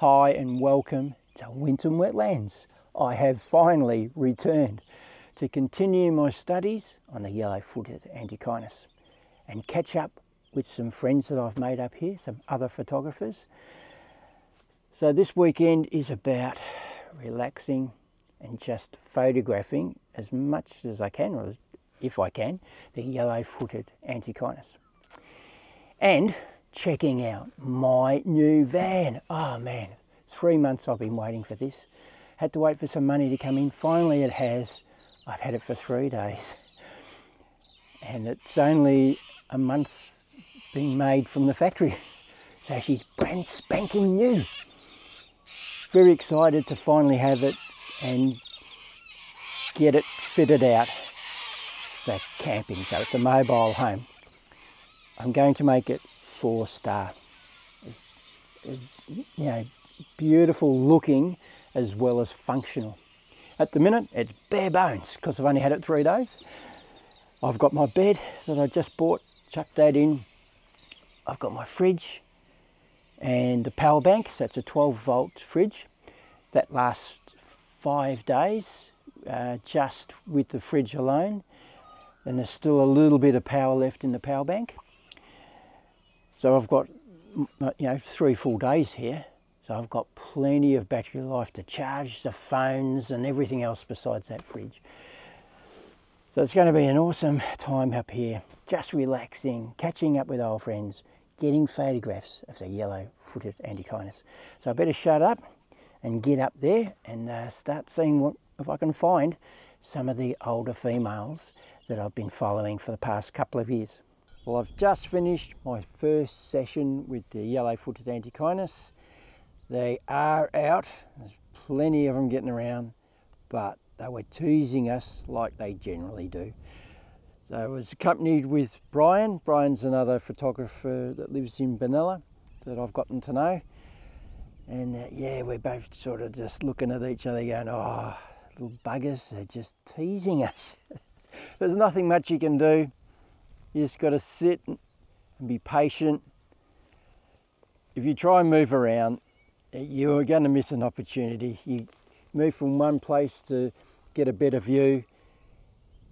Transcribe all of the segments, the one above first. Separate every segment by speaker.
Speaker 1: Hi and welcome to Winton Wetlands. I have finally returned to continue my studies on the yellow-footed Antechinus and catch up with some friends that I've made up here, some other photographers. So this weekend is about relaxing and just photographing as much as I can, or if I can, the yellow-footed Antechinus. And checking out my new van. Oh man, three months I've been waiting for this. Had to wait for some money to come in. Finally it has. I've had it for three days. And it's only a month being made from the factory. So she's brand spanking new. Very excited to finally have it and get it fitted out for camping. So it's a mobile home. I'm going to make it four star. You know, beautiful looking as well as functional. At the minute, it's bare bones because I've only had it three days. I've got my bed that I just bought, chucked that in. I've got my fridge and the power bank, so it's a 12 volt fridge. That lasts five days uh, just with the fridge alone. And there's still a little bit of power left in the power bank. So I've got, you know, three full days here. So I've got plenty of battery life to charge the phones and everything else besides that fridge. So it's going to be an awesome time up here, just relaxing, catching up with old friends, getting photographs of the yellow-footed Antechinus. So I better shut up and get up there and uh, start seeing what if I can find some of the older females that I've been following for the past couple of years. Well, I've just finished my first session with the yellow-footed Antechinus. They are out. There's plenty of them getting around, but they were teasing us like they generally do. So I was accompanied with Brian. Brian's another photographer that lives in Benalla that I've gotten to know. And uh, yeah, we're both sort of just looking at each other going, oh, little buggers, they're just teasing us. There's nothing much you can do. You just got to sit and be patient. If you try and move around, you're going to miss an opportunity. You move from one place to get a better view,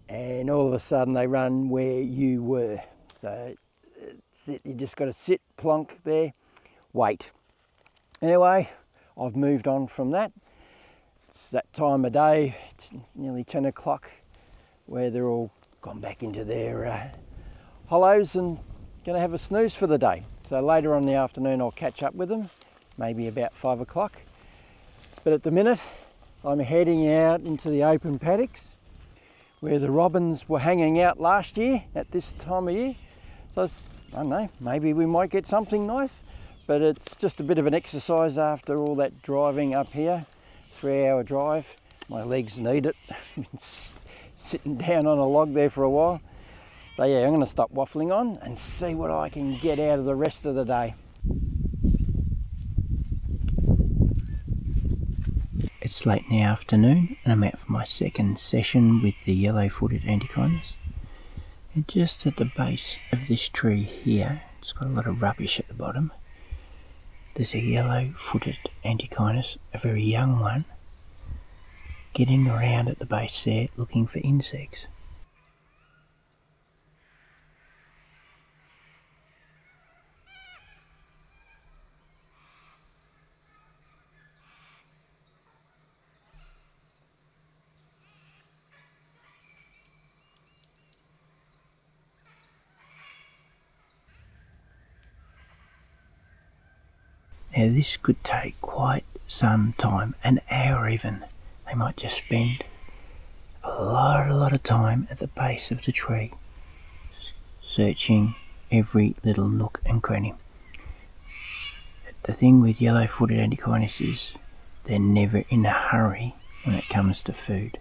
Speaker 1: and all of a sudden they run where you were. So it. You just got to sit, plonk there, wait. Anyway, I've moved on from that. It's that time of day, nearly 10 o'clock, where they're all gone back into their uh, hollows and going to have a snooze for the day. So later on in the afternoon I'll catch up with them, maybe about five o'clock. But at the minute I'm heading out into the open paddocks where the robins were hanging out last year at this time of year. So I don't know, maybe we might get something nice, but it's just a bit of an exercise after all that driving up here, three hour drive. My legs need it. Sitting down on a log there for a while. So yeah, I'm going to stop waffling on and see what I can get out of the rest of the day. It's late in the afternoon and I'm out for my second session with the yellow-footed Antechinus. And just at the base of this tree here, it's got a lot of rubbish at the bottom. There's a yellow-footed Antechinus, a very young one, getting around at the base there looking for insects. Now this could take quite some time, an hour even. They might just spend a lot, a lot of time at the base of the tree, searching every little nook and cranny. The thing with yellow-footed antechinus is they're never in a hurry when it comes to food.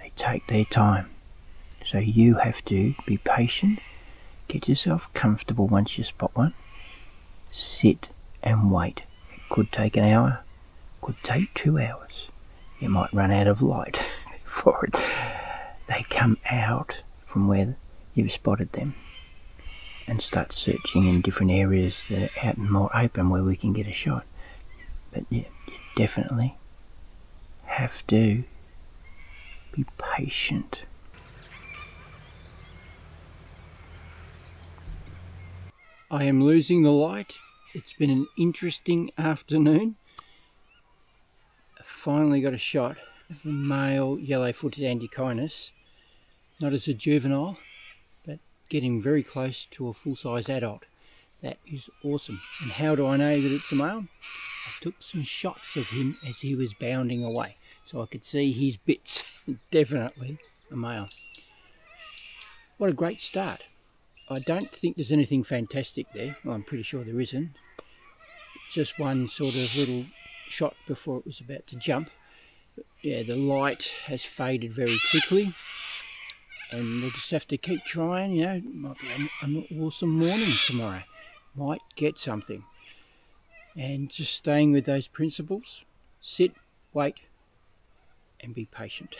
Speaker 1: They take their time. So you have to be patient, get yourself comfortable once you spot one, sit and wait. It could take an hour, could take two hours. You might run out of light before it. They come out from where you've spotted them and start searching in different areas that are out and more open where we can get a shot. But you definitely have to be patient. I am losing the light. It's been an interesting afternoon. I finally got a shot of a male yellow-footed antechinus. Not as a juvenile, but getting very close to a full-size adult. That is awesome. And how do I know that it's a male? I took some shots of him as he was bounding away. So I could see his bits. Definitely a male. What a great start. I don't think there's anything fantastic there. Well, I'm pretty sure there isn't. Just one sort of little shot before it was about to jump. But yeah, the light has faded very quickly. And we'll just have to keep trying, you know, it might be an, an awesome morning tomorrow. Might get something. And just staying with those principles. Sit, wait, and be patient.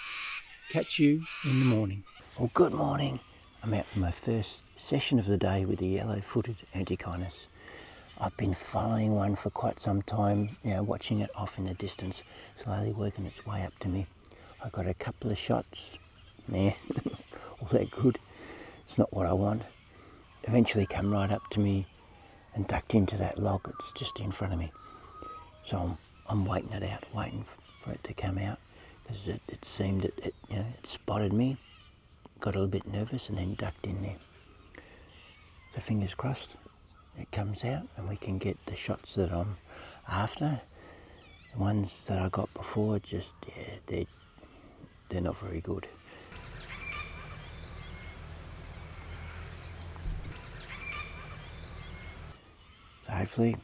Speaker 1: Catch you in the morning. Well, good morning. I'm out for my first session of the day with the yellow-footed antechinus. I've been following one for quite some time, watching it off in the distance, slowly working its way up to me. I got a couple of shots, man, all that good. It's not what I want. Eventually come right up to me and ducked into that log that's just in front of me. So I'm, I'm waiting it out, waiting for it to come out because it, it seemed that it, you know, it spotted me got a little bit nervous and then ducked in there. So fingers crossed it comes out and we can get the shots that I'm after. The ones that I got before just, yeah, they're, they're not very good. So hopefully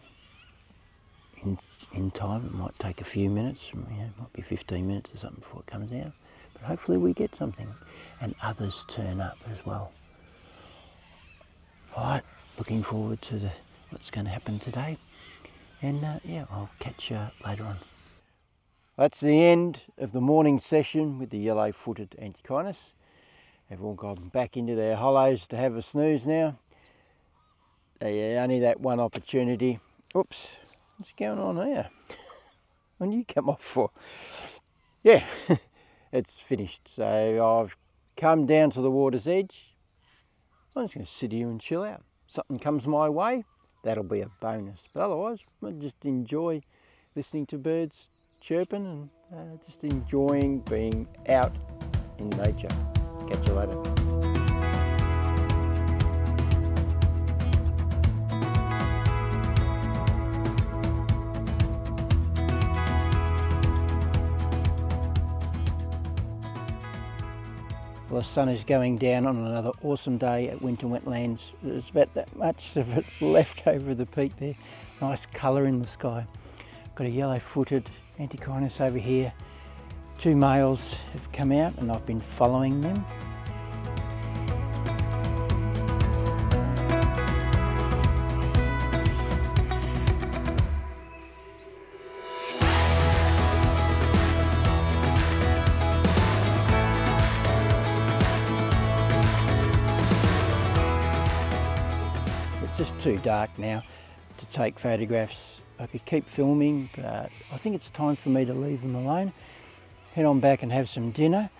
Speaker 1: in, in time, it might take a few minutes, you know, it might be 15 minutes or something before it comes out, but hopefully we get something and others turn up as well. All right, looking forward to the, what's going to happen today. And uh, yeah, I'll catch you later on. That's the end of the morning session with the yellow-footed antechinus. They've all gone back into their hollows to have a snooze now. Yeah, only that one opportunity. Oops, what's going on here? when you come off for? Yeah, it's finished. So I've come down to the water's edge, I'm just going to sit here and chill out. Something comes my way, that'll be a bonus. But otherwise, I just enjoy listening to birds chirping and uh, just enjoying being out in nature. Catch you later. Well, the sun is going down on another awesome day at Winton Wetlands. There's about that much of it left over the peak there. Nice colour in the sky. Got a yellow-footed antechinus over here. Two males have come out and I've been following them. Dark now to take photographs. I could keep filming, but I think it's time for me to leave them alone. Head on back and have some dinner.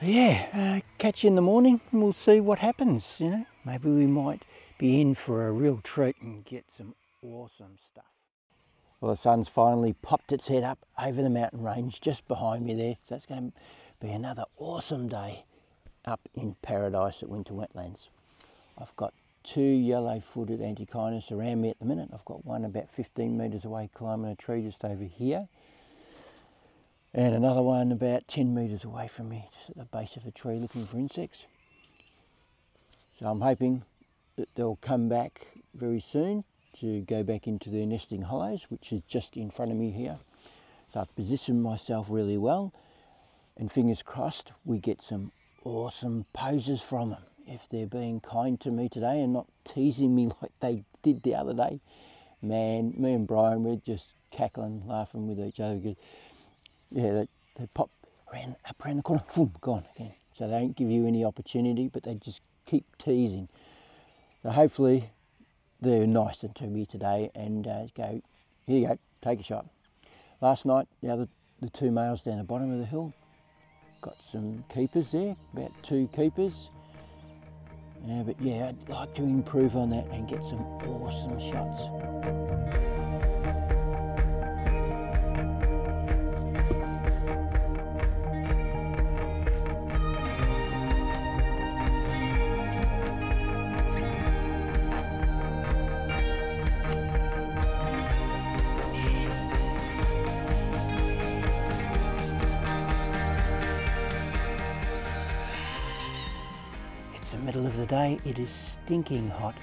Speaker 1: Yeah, uh, catch you in the morning and we'll see what happens, you know. Maybe we might be in for a real treat and get some awesome stuff. Well, the sun's finally popped its head up over the mountain range just behind me there. So that's going to be another awesome day up in paradise at Winton Wetlands. I've got two yellow-footed antechinus around me at the minute. I've got one about 15 metres away climbing a tree just over here. And another one about 10 metres away from me, just at the base of a tree looking for insects. So I'm hoping that they'll come back very soon to go back into their nesting hollows, which is just in front of me here. So I've positioned myself really well and fingers crossed we get some awesome poses from them if they're being kind to me today and not teasing me like they did the other day. Man, me and Brian, we're just cackling, laughing with each other. Yeah, they, they pop around, up around the corner, boom, gone again. So they don't give you any opportunity, but they just keep teasing. So hopefully they're nicer to me today and uh, go, here you go, take a shot. Last night, the other the two males down the bottom of the hill got some keepers there, about two keepers. Yeah, but yeah, I'd like to improve on that and get some awesome shots. Middle of the day, it is stinking hot.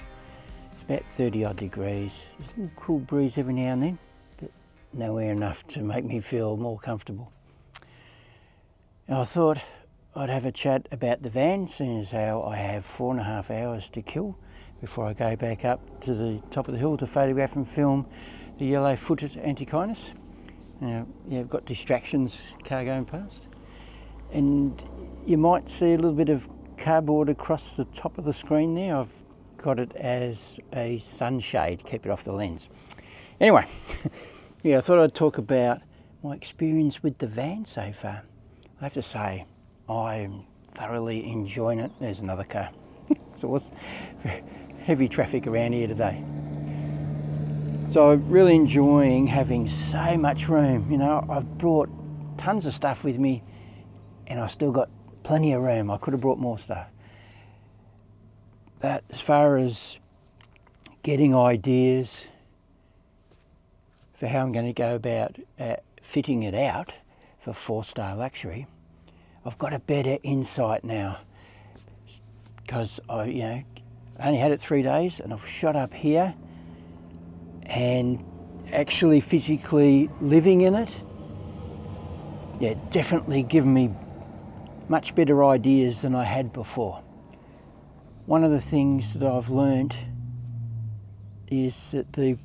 Speaker 1: It's about 30 odd degrees. There's a little cool breeze every now and then, but nowhere enough to make me feel more comfortable. I thought I'd have a chat about the van, seeing as how I have four and a half hours to kill before I go back up to the top of the hill to photograph and film the yellow-footed antechinus. Now, yeah, I've got distractions, car going past. And you might see a little bit of cardboard across the top of the screen there. I've got it as a sunshade, keep it off the lens. Anyway, yeah, I thought I'd talk about my experience with the van so far. I have to say, I'm thoroughly enjoying it. There's another car. so what's heavy traffic around here today. So I'm really enjoying having so much room. You know, I've brought tons of stuff with me and I still got plenty of room. I could have brought more stuff. But as far as getting ideas for how I'm going to go about uh, fitting it out for four star luxury, I've got a better insight now because I, you know, I only had it three days and I've shot up here and actually physically living in it. Yeah, definitely given me much better ideas than I had before. One of the things that I've learned is that the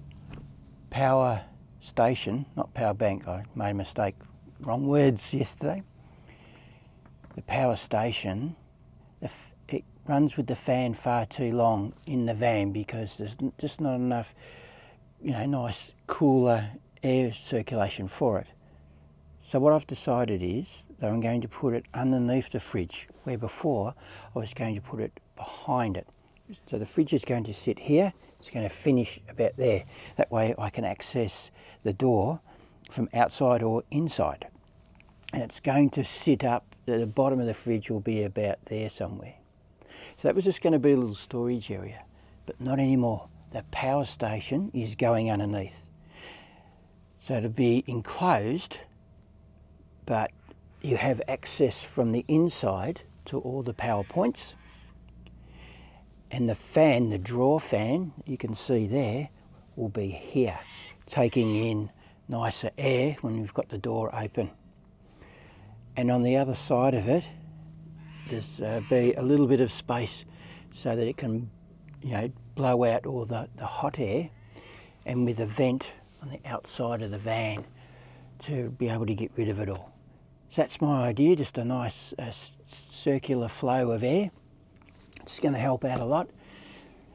Speaker 1: power station, not power bank, I made a mistake, wrong words yesterday. The power station, it runs with the fan far too long in the van because there's just not enough, you know, nice cooler air circulation for it. So what I've decided is that I'm going to put it underneath the fridge, where before I was going to put it behind it. So the fridge is going to sit here, it's going to finish about there. That way I can access the door from outside or inside. And it's going to sit up, the bottom of the fridge will be about there somewhere. So that was just going to be a little storage area, but not anymore. The power station is going underneath. So to be enclosed, but you have access from the inside to all the power points. And the fan, the draw fan, you can see there, will be here, taking in nicer air when you've got the door open. And on the other side of it, there's uh, be a little bit of space so that it can, you know, blow out all the, the hot air and with a vent on the outside of the van to be able to get rid of it all. So that's my idea, just a nice uh, circular flow of air. It's going to help out a lot.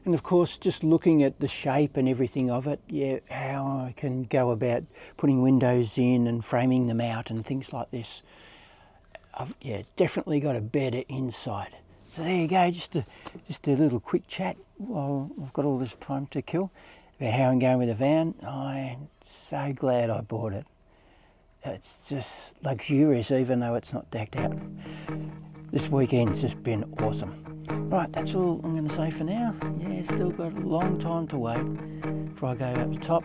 Speaker 1: And of course, just looking at the shape and everything of it, yeah, how I can go about putting windows in and framing them out and things like this. I've yeah, definitely got a better insight. So there you go, just a, just a little quick chat while I've got all this time to kill about how I'm going with the van. I'm so glad I bought it it's just luxurious even though it's not decked out. This weekend's just been awesome. Right, that's all I'm going to say for now. Yeah, still got a long time to wait before I go up the top.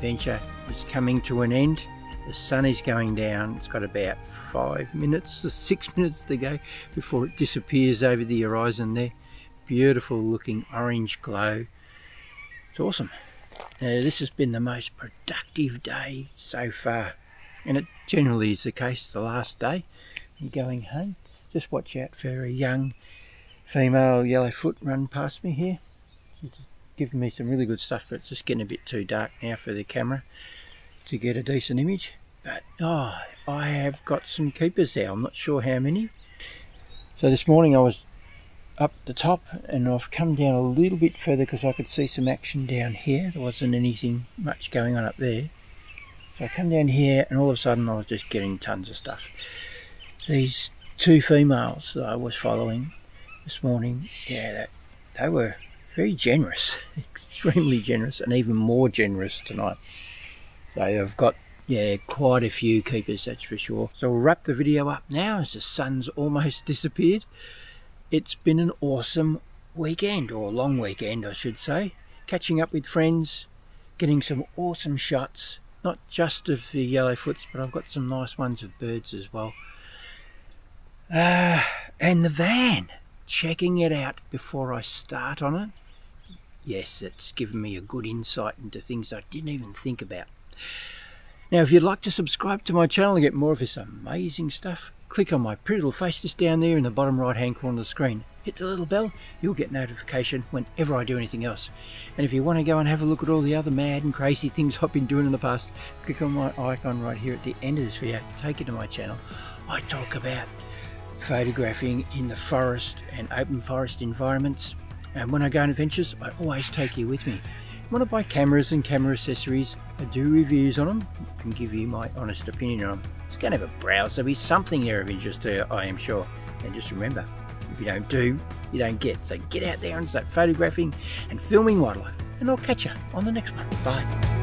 Speaker 1: Adventure is coming to an end. The sun is going down. It's got about five minutes or six minutes to go before it disappears over the horizon there. Beautiful looking orange glow. It's awesome. Now, this has been the most productive day so far. And it generally is the case the last day. You're going home. Just watch out for a young female yellowfoot run past me here. Giving me some really good stuff, but it's just getting a bit too dark now for the camera to get a decent image. But oh, I have got some keepers there. I'm not sure how many. So this morning I was up the top and I've come down a little bit further because I could see some action down here. There wasn't anything much going on up there. So I come down here and all of a sudden I was just getting tons of stuff. These two females that I was following this morning, yeah, that, they were very generous, extremely generous, and even more generous tonight. They have got, yeah, quite a few keepers, that's for sure. So we'll wrap the video up now as the sun's almost disappeared. It's been an awesome weekend, or long weekend, I should say. Catching up with friends, getting some awesome shots, not just of the yellowfoots, but I've got some nice ones of birds as well. Uh, and the van checking it out before I start on it, yes, it's given me a good insight into things I didn't even think about. Now, if you'd like to subscribe to my channel and get more of this amazing stuff, click on my pretty little face just down there in the bottom right hand corner of the screen. Hit the little bell, you'll get notification whenever I do anything else. And if you want to go and have a look at all the other mad and crazy things I've been doing in the past, click on my icon right here at the end of this video, take you to my channel. I talk about photographing in the forest and open forest environments. And when I go on adventures, I always take you with me. When I buy cameras and camera accessories, I do reviews on them and give you my honest opinion on them. It's going to have a browse, there'll be something there of interest to you, I am sure. And just remember, if you don't do, you don't get. So get out there and start photographing and filming wildlife. And I'll catch you on the next one. Bye.